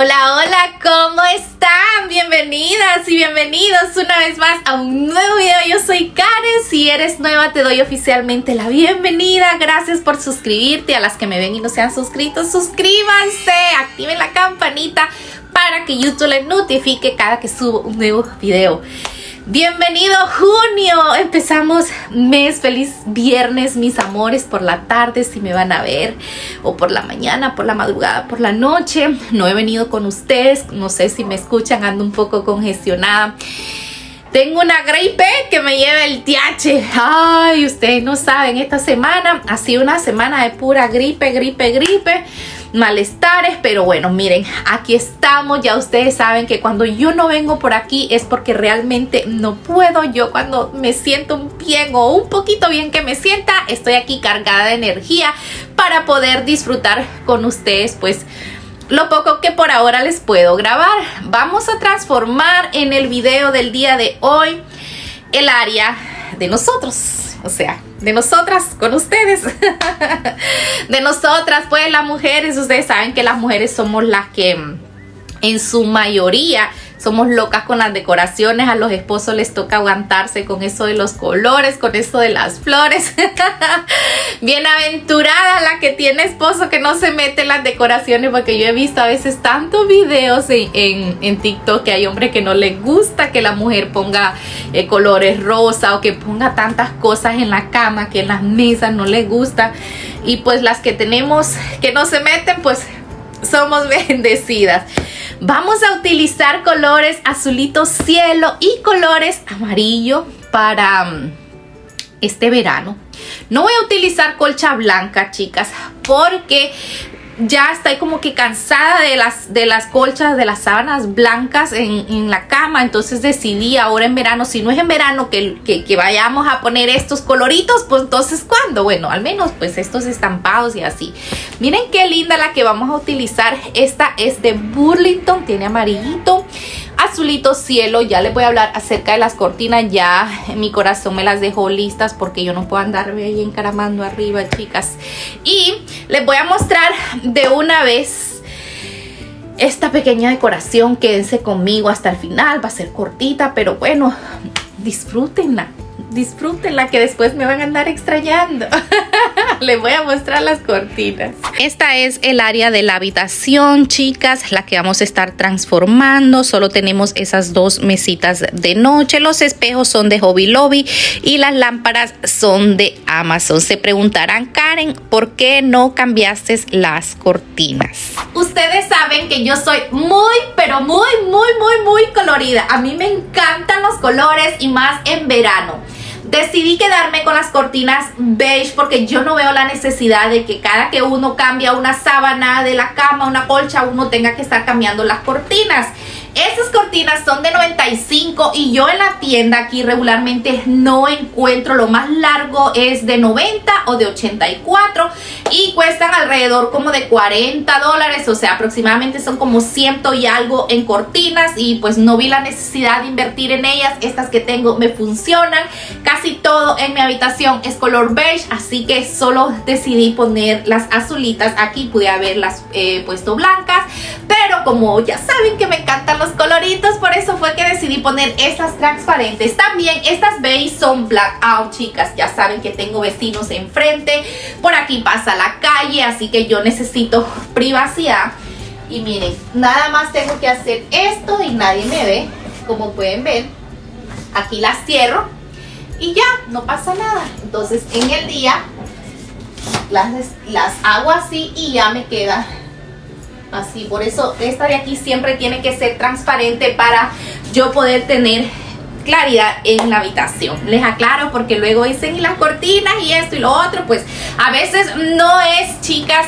Hola, hola, ¿cómo están? Bienvenidas y bienvenidos una vez más a un nuevo video. Yo soy Karen, si eres nueva te doy oficialmente la bienvenida. Gracias por suscribirte. A las que me ven y no se han suscrito, suscríbanse, activen la campanita para que YouTube les notifique cada que subo un nuevo video. Bienvenido junio, empezamos mes, feliz viernes mis amores por la tarde si me van a ver o por la mañana, por la madrugada, por la noche. No he venido con ustedes, no sé si me escuchan, ando un poco congestionada. Tengo una gripe que me lleva el tiache. Ay, ustedes no saben, esta semana ha sido una semana de pura gripe, gripe, gripe malestares, pero bueno, miren, aquí estamos, ya ustedes saben que cuando yo no vengo por aquí es porque realmente no puedo, yo cuando me siento bien o un poquito bien que me sienta, estoy aquí cargada de energía para poder disfrutar con ustedes, pues lo poco que por ahora les puedo grabar. Vamos a transformar en el video del día de hoy el área de nosotros o sea, de nosotras con ustedes, de nosotras, pues las mujeres, ustedes saben que las mujeres somos las que en su mayoría somos locas con las decoraciones, a los esposos les toca aguantarse con eso de los colores, con eso de las flores. Bienaventurada la que tiene esposo que no se mete en las decoraciones, porque yo he visto a veces tantos videos en, TikTok que hay hombres que no les gusta que la mujer ponga eh, colores rosa o que ponga tantas cosas en la cama que en las mesas no les gusta. Y pues las que tenemos que no se meten, pues somos bendecidas. Vamos a utilizar colores azulito cielo y colores amarillo para mm, este verano. No voy a utilizar colcha blanca, chicas, porque ya estoy como que cansada de las, de las colchas, de las sábanas blancas en, la cama. Entonces decidí ahora en verano, si no es en verano que, que, vayamos a poner estos coloritos, pues entonces ¿cuándo? Bueno, al menos pues estos estampados y así. Miren qué linda la que vamos a utilizar. Esta es de Burlington, tiene amarillito azulito cielo. Ya les voy a hablar acerca de las cortinas. Ya mi corazón me las dejó listas porque yo no puedo andarme ahí encaramando arriba, chicas. Y les voy a mostrar de una vez esta pequeña decoración. Quédense conmigo hasta el final. Va a ser cortita, pero bueno, disfrútenla disfrútenla que después me van a andar extrañando. Les voy a mostrar las cortinas. Esta es el área de la habitación, chicas, la que vamos a estar transformando. Solo tenemos esas dos mesitas de noche. Los espejos son de Hobby Lobby y las lámparas son de Amazon. Se preguntarán, Karen, ¿por qué no cambiaste las cortinas? Ustedes saben que yo soy muy, pero muy, muy, muy, muy colorida. A mí me encantan los colores y más en verano. Decidí quedarme con las cortinas beige porque yo no veo la necesidad de que cada que uno cambia una sábana de la cama, una colcha, uno tenga que estar cambiando las cortinas. Estas cortinas son de 95 y yo en la tienda aquí regularmente no encuentro. Lo más largo es de 90 o de 84 y cuestan alrededor como de 40 dólares. O sea, aproximadamente son como ciento y algo en cortinas y pues no vi la necesidad de invertir en ellas. Estas que tengo me funcionan. Casi todo en mi habitación es color beige, así que solo decidí poner las azulitas. Aquí pude haberlas eh, puesto blancas, como ya saben que me encantan los coloritos, por eso fue que decidí poner estas transparentes. También estas beige son black out, chicas. Ya saben que tengo vecinos enfrente. Por aquí pasa la calle, así que yo necesito privacidad. Y miren, nada más tengo que hacer esto y nadie me ve. Como pueden ver, aquí las cierro y ya, no pasa nada. Entonces en el día las, las hago así y ya me queda Así, por eso esta de aquí siempre tiene que ser transparente para yo poder tener claridad en la habitación. Les aclaro porque luego dicen y las cortinas y esto y lo otro, pues a veces no es, chicas,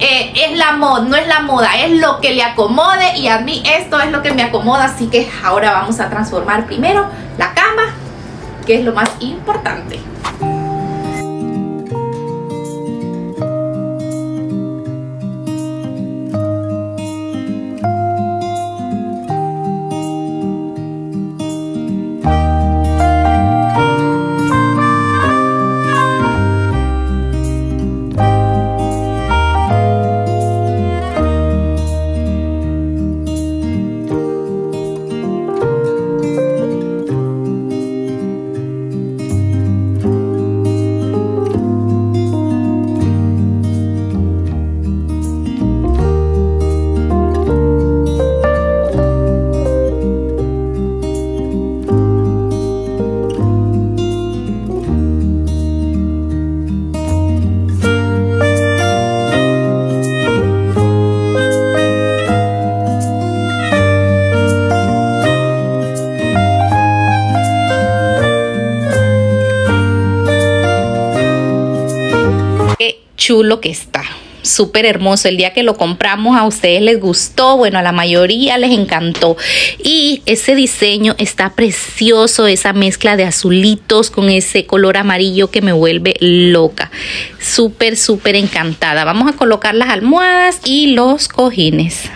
eh, es la moda, no es la moda, es lo que le acomode y a mí esto es lo que me acomoda, así que ahora vamos a transformar primero la cama, que es lo más importante. Que está súper hermoso. El día que lo compramos a ustedes les gustó, bueno, a la mayoría les encantó. Y ese diseño está precioso, esa mezcla de azulitos con ese color amarillo que me vuelve loca. Súper, súper encantada. Vamos a colocar las almohadas y los cojines.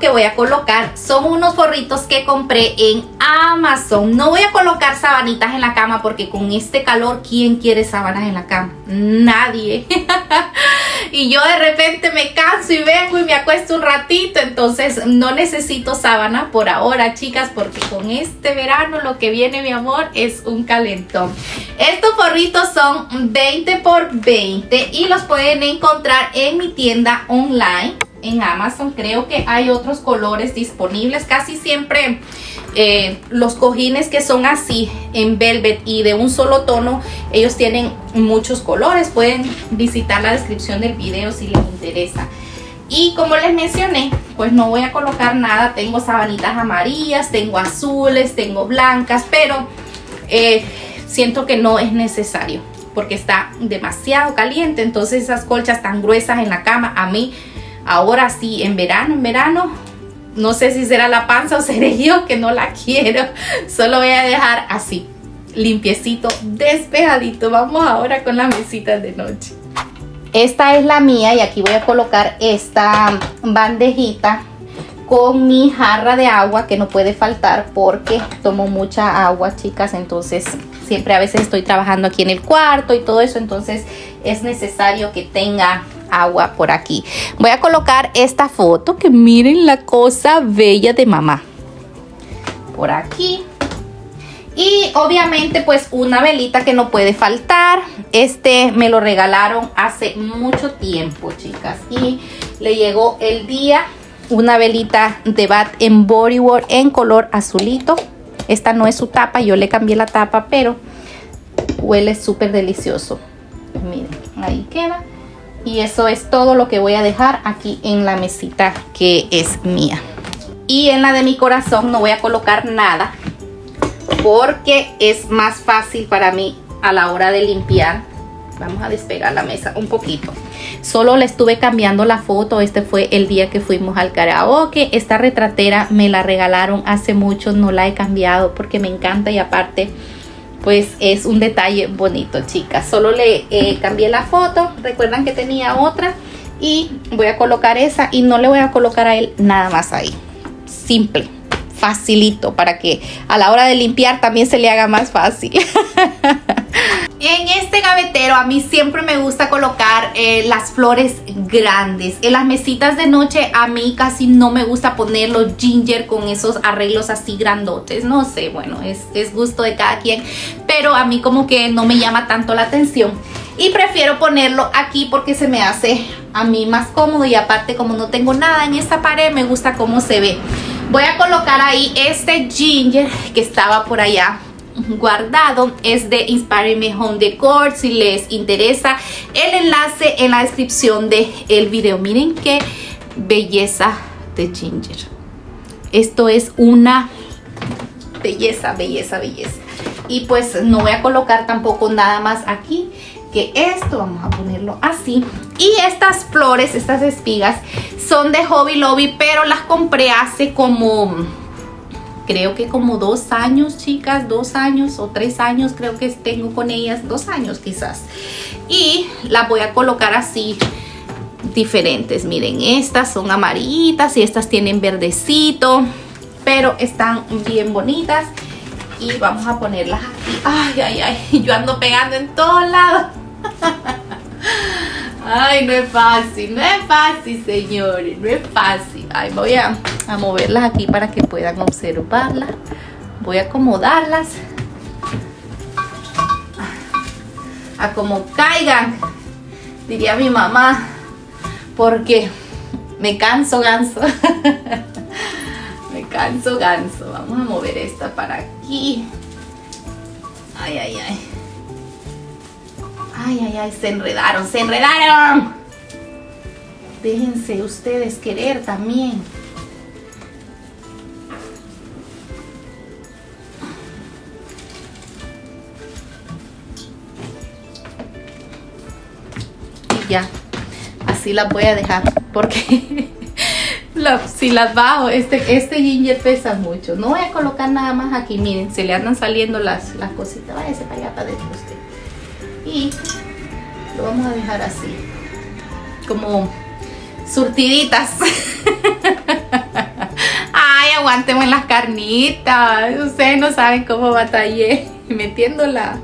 Que voy a colocar son unos forritos que compré en Amazon. No voy a colocar sabanitas en la cama porque con este calor, ¿quién quiere sábanas en la cama? Nadie. y yo de repente me canso y vengo y me acuesto un ratito. Entonces no necesito sábana por ahora, chicas, porque con este verano lo que viene, mi amor, es un calentón. Estos forritos son 20 por 20 y los pueden encontrar en mi tienda online en Amazon. Creo que hay otros colores disponibles. Casi siempre eh, los cojines que son así en velvet y de un solo tono, ellos tienen muchos colores. Pueden visitar la descripción del video si les interesa. Y como les mencioné, pues no voy a colocar nada. Tengo sabanitas amarillas, tengo azules, tengo blancas, pero eh, siento que no es necesario porque está demasiado caliente. Entonces esas colchas tan gruesas en la cama a mí Ahora sí, en verano, en verano, no sé si será la panza o seré yo que no la quiero. Solo voy a dejar así, limpiecito, despejadito. Vamos ahora con las mesitas de noche. Esta es la mía y aquí voy a colocar esta bandejita con mi jarra de agua que no puede faltar porque tomo mucha agua chicas entonces siempre a veces estoy trabajando aquí en el cuarto y todo eso entonces es necesario que tenga agua por aquí. Voy a colocar esta foto que miren la cosa bella de mamá. Por aquí. Y obviamente pues una velita que no puede faltar. Este me lo regalaron hace mucho tiempo, chicas. Y le llegó el día una velita de Bath en Bodywork en color azulito. Esta no es su tapa, yo le cambié la tapa, pero huele súper delicioso. Miren, ahí queda y eso es todo lo que voy a dejar aquí en la mesita que es mía. Y en la de mi corazón no voy a colocar nada porque es más fácil para mí a la hora de limpiar. Vamos a despegar la mesa un poquito. Solo le estuve cambiando la foto. Este fue el día que fuimos al karaoke. Esta retratera me la regalaron hace mucho. No la he cambiado porque me encanta y aparte pues es un detalle bonito chicas. Solo le eh, cambié la foto recuerdan que tenía otra y voy a colocar esa y no le voy a colocar a él nada más ahí. Simple facilito para que a la hora de limpiar también se le haga más fácil En este gavetero a mí siempre me gusta colocar eh, las flores grandes. En las mesitas de noche a mí casi no me gusta poner los ginger con esos arreglos así grandotes. No sé, bueno, es, es gusto de cada quien. Pero a mí como que no me llama tanto la atención. Y prefiero ponerlo aquí porque se me hace a mí más cómodo. Y aparte como no tengo nada en esta pared me gusta cómo se ve. Voy a colocar ahí este ginger que estaba por allá guardado. Es de Inspire Me Home Decor. Si les interesa el enlace en la descripción del el video. Miren qué belleza de ginger. Esto es una belleza belleza belleza. Y pues no voy a colocar tampoco nada más aquí que esto, vamos a ponerlo así. Y estas flores, estas espigas, son de Hobby Lobby, pero las compré hace como, creo que como dos años, chicas, dos años o tres años creo que tengo con ellas, dos años quizás. Y las voy a colocar así diferentes. Miren, estas son amarillitas y estas tienen verdecito, pero están bien bonitas. Y vamos a ponerlas aquí. Ay, ay, ay, yo ando pegando en todos lados. Ay, no es fácil, no es fácil, señores, no es fácil. Ay, voy a, moverlas aquí para que puedan observarlas. Voy a acomodarlas. A como caigan, diría mi mamá, porque me canso ganso. me canso ganso. Vamos a mover esta para aquí. Ay, ay, ay. Ay, ay, ay, se enredaron, se enredaron. Déjense ustedes querer también. Y ya, así las voy a dejar porque si las bajo, este, este ginger pesa mucho. No voy a colocar nada más aquí, miren, se le andan saliendo las, las cositas. Váyase para allá, para adentro usted y lo vamos a dejar así como surtiditas. Ay aguánteme las carnitas. Ustedes no saben cómo batallé metiendo la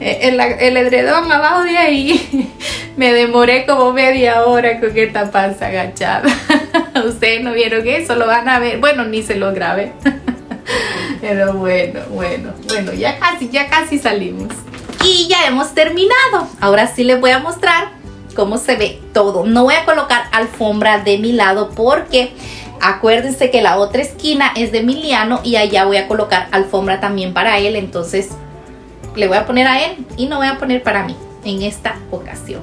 eh, el, el, edredón abajo de ahí. Me demoré como media hora con esta panza agachada. Ustedes no vieron eso lo van a ver. Bueno ni se lo grabé. Pero bueno bueno bueno ya casi ya casi salimos y ya hemos terminado. Ahora sí les voy a mostrar cómo se ve todo. No voy a colocar alfombra de mi lado porque acuérdense que la otra esquina es de Emiliano y allá voy a colocar alfombra también para él. Entonces le voy a poner a él y no voy a poner para mí en esta ocasión.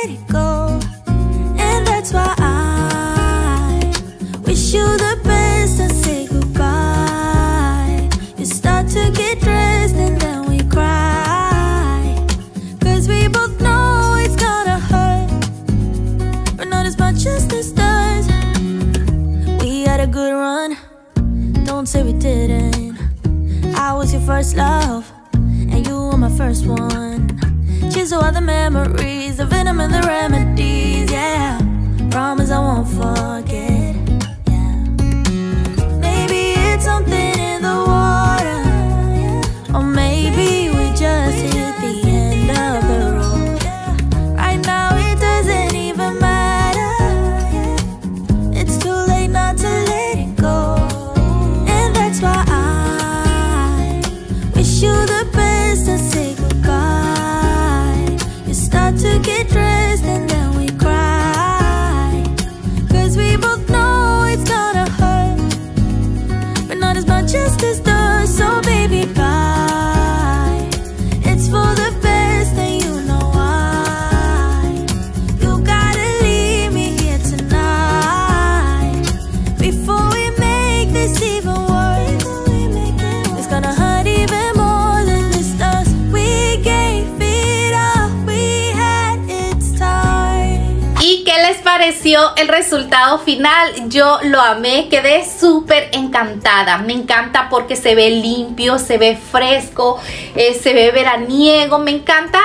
el resultado final? Yo lo amé, quedé súper encantada. Me encanta porque se ve limpio, se ve fresco, eh, se ve veraniego. Me encanta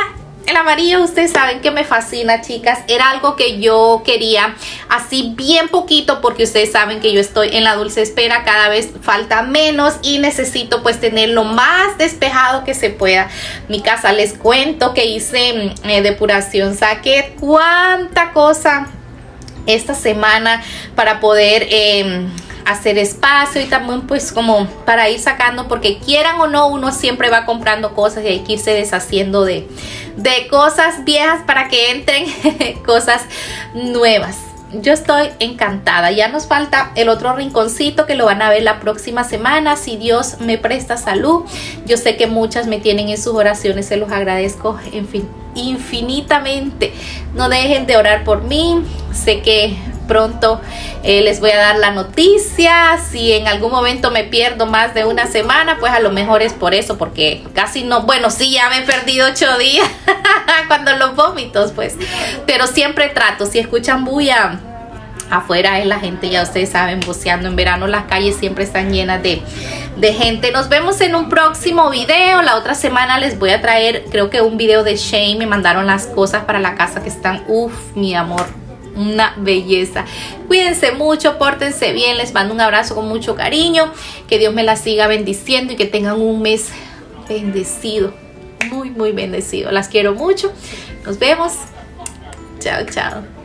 el amarillo ustedes saben que me fascina chicas era algo que yo quería así bien poquito porque ustedes saben que yo estoy en la dulce espera cada vez falta menos y necesito pues tener lo más despejado que se pueda mi casa les cuento que hice mm, eh, depuración saqué cuánta cosa esta semana para poder em, hacer espacio y también pues como para ir sacando porque quieran o no uno siempre va comprando cosas y hay que irse deshaciendo de, de cosas viejas para que entren cosas nuevas yo estoy encantada. Ya nos falta el otro rinconcito que lo van a ver la próxima semana. Si Dios me presta salud, yo sé que muchas me tienen en sus oraciones, se los agradezco en fin, infinitamente. No dejen de orar por mí. Sé que pronto eh, les voy a dar la noticia. Si en algún momento me pierdo más de una semana, pues a lo mejor es por eso, porque casi no, bueno, sí, ya me he perdido ocho días cuando los vómitos, pues, pero siempre trato, si escuchan bulla afuera es la gente, ya ustedes saben, buceando en verano, las calles siempre están llenas de, de, gente. Nos vemos en un próximo video. La otra semana les voy a traer, creo que un video de Shane. Me mandaron las cosas para la casa que están, uff, mi amor, una belleza. Cuídense mucho, pórtense bien, les mando un abrazo con mucho cariño, que Dios me la siga bendiciendo y que tengan un mes bendecido, muy, muy bendecido. Las quiero mucho. Nos vemos. Chao, chao.